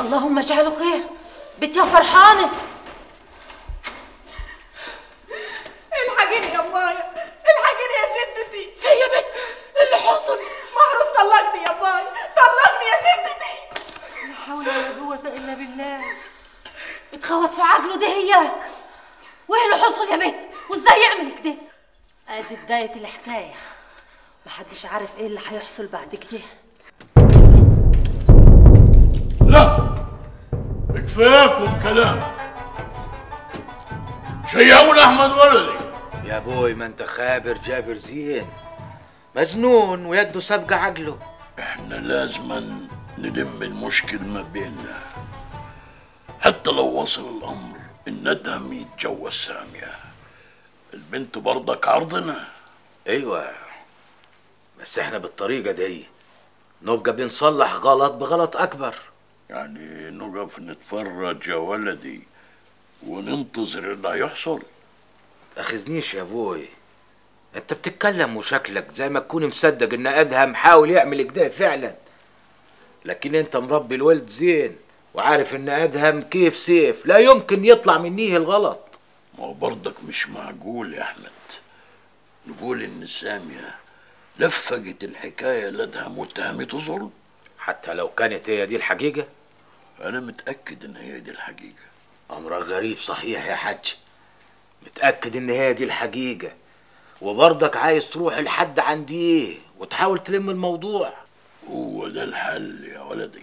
اللهم اجعله خير. بنتي فرحانة. الحقيني يا بايا الحقيني يا شدتي. في يا بت اللي حصل. محروس طلقني يا بايا طلقني يا شدتي. لا حول ولا قوة إلا بالله. بتخوت في عقله ده هياك وإيه اللي حصل يا بت وإزاي يعمل كده أدي بداية الحكاية. محدش عارف إيه اللي هيحصل بعد كده. كفاكم كلام. شيعوا أحمد ولدي. يا بوي ما أنت خابر جابر زين. مجنون ويده سابقة عقله. إحنا لازما نلم المشكل ما بيننا. حتى لو وصل الأمر إن ندهم يتجوز سامية. البنت برضك عرضنا. أيوه. بس إحنا بالطريقة دي نبقى بنصلح غلط بغلط أكبر. يعني نقف نتفرج يا ولدي وننتظر اللي هيحصل. تاخذنيش يا أبوي. أنت بتتكلم وشكلك زي ما تكون مصدق إن أدهم حاول يعمل كده فعلا. لكن أنت مربي الولد زين وعارف إن أدهم كيف سيف. لا يمكن يطلع منيه الغلط. ما هو برضك مش معقول يا أحمد. نقول إن سامية لفقت الحكاية لدها متهمة ظلم. حتى لو كانت هي دي الحقيقة أنا متأكد إن هي دي الحقيقة. أمرك غريب صحيح يا حاج. متأكد إن هي دي الحقيقة. وبرضك عايز تروح لحد عند إيه وتحاول تلم الموضوع. هو ده الحل يا ولدي.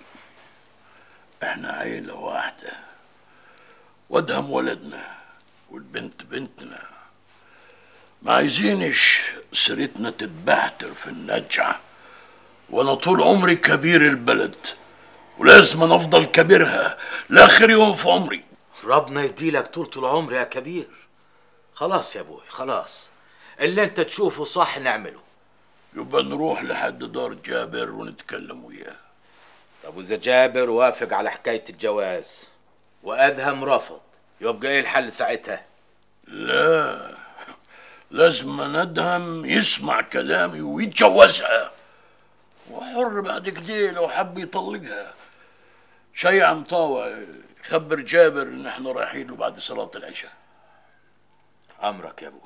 إحنا عيلة واحدة. وادهم ولدنا والبنت بنتنا. ما عايزينش سيرتنا تتبهتر في النجعة. وأنا طول عمري كبير البلد. ولازم أنا أفضل كبيرها لآخر يوم في عمري. ربنا يديلك طولة العمر يا كبير. خلاص يا أبوي خلاص. اللي أنت تشوفه صح نعمله. يبقى نروح لحد دار جابر ونتكلم وياه. طب وإذا جابر وافق على حكاية الجواز وادهم رفض يبقى إيه الحل ساعتها؟ لا لازم ندهم يسمع كلامي ويتجوزها. وحر بعد كده لو حب يطلقها. شي عن طاوة خبر جابر إن إحنا رايحين له بعد صلاة العشاء. أمرك يا أبوي.